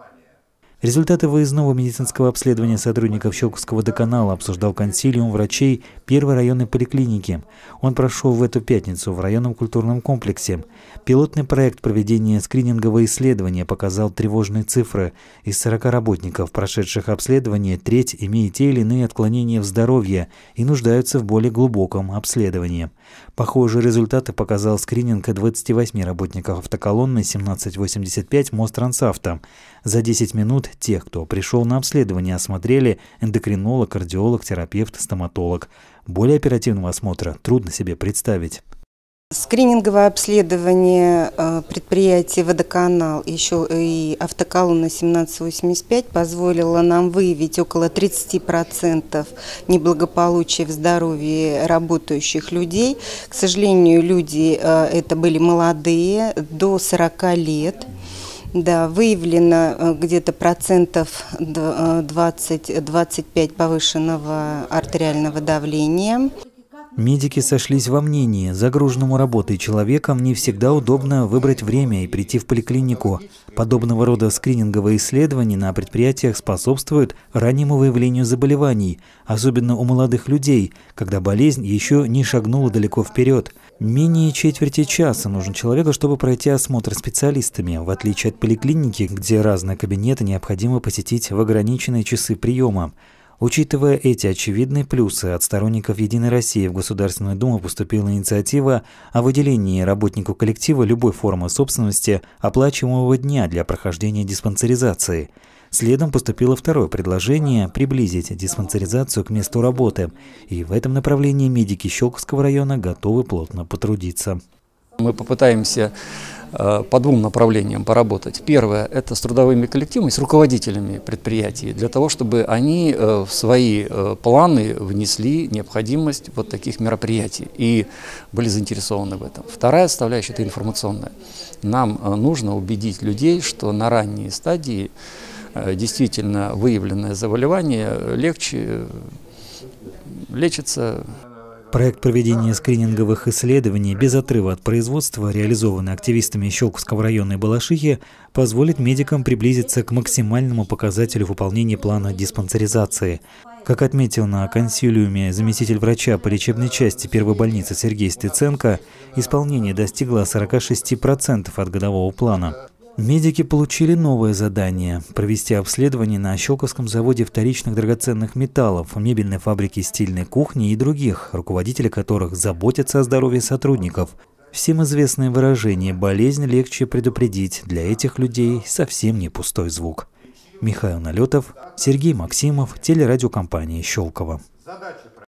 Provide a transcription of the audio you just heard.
one. Yeah. Результаты выездного медицинского обследования сотрудников Щелковского доканала обсуждал консилиум врачей первой районной поликлиники. Он прошел в эту пятницу в районном культурном комплексе. Пилотный проект проведения скринингового исследования показал тревожные цифры. Из 40 работников, прошедших обследование, треть имеет те или иные отклонения в здоровье и нуждаются в более глубоком обследовании. Похожие результаты показал скрининг 28 работников автоколонны 1785 Мост Трансавто. За 10 минут тех, кто пришел на обследование, осмотрели эндокринолог, кардиолог, терапевт, стоматолог. Более оперативного осмотра трудно себе представить. Скрининговое обследование э, предприятия «Водоканал» еще и автоколонна 1785 позволило нам выявить около 30% неблагополучия в здоровье работающих людей. К сожалению, люди э, это были молодые, до 40 лет. Да, выявлено э, где-то процентов 20-25 повышенного артериального давления. Медики сошлись во мнении, загруженному работой человеком не всегда удобно выбрать время и прийти в поликлинику. Подобного рода скрининговые исследования на предприятиях способствуют раннему выявлению заболеваний, особенно у молодых людей, когда болезнь еще не шагнула далеко вперед. Менее четверти часа нужен человеку, чтобы пройти осмотр специалистами, в отличие от поликлиники, где разные кабинеты необходимо посетить в ограниченные часы приема. Учитывая эти очевидные плюсы, от сторонников «Единой России» в Государственную Думу поступила инициатива о выделении работнику коллектива любой формы собственности оплачиваемого дня для прохождения диспансеризации. Следом поступило второе предложение – приблизить диспансеризацию к месту работы. И в этом направлении медики Щелковского района готовы плотно потрудиться. Мы попытаемся Э, по двум направлениям поработать. Первое – это с трудовыми коллективами, с руководителями предприятий, для того, чтобы они э, в свои э, планы внесли необходимость вот таких мероприятий и были заинтересованы в этом. Вторая составляющая – это информационная. Нам нужно убедить людей, что на ранней стадии действительно выявленное заболевание легче лечится Проект проведения скрининговых исследований без отрыва от производства, реализованный активистами Щелковского района и Балашихи, позволит медикам приблизиться к максимальному показателю выполнения плана диспансеризации. Как отметил на консилиуме заместитель врача по лечебной части первой больницы Сергей Стеценко, исполнение достигло 46% от годового плана. Медики получили новое задание – провести обследование на Щелковском заводе вторичных драгоценных металлов, мебельной фабрике стильной кухни и других, руководители которых заботятся о здоровье сотрудников. Всем известное выражение «болезнь легче предупредить» для этих людей совсем не пустой звук. Михаил Налетов, Сергей Максимов, телерадиокомпания «Щелково».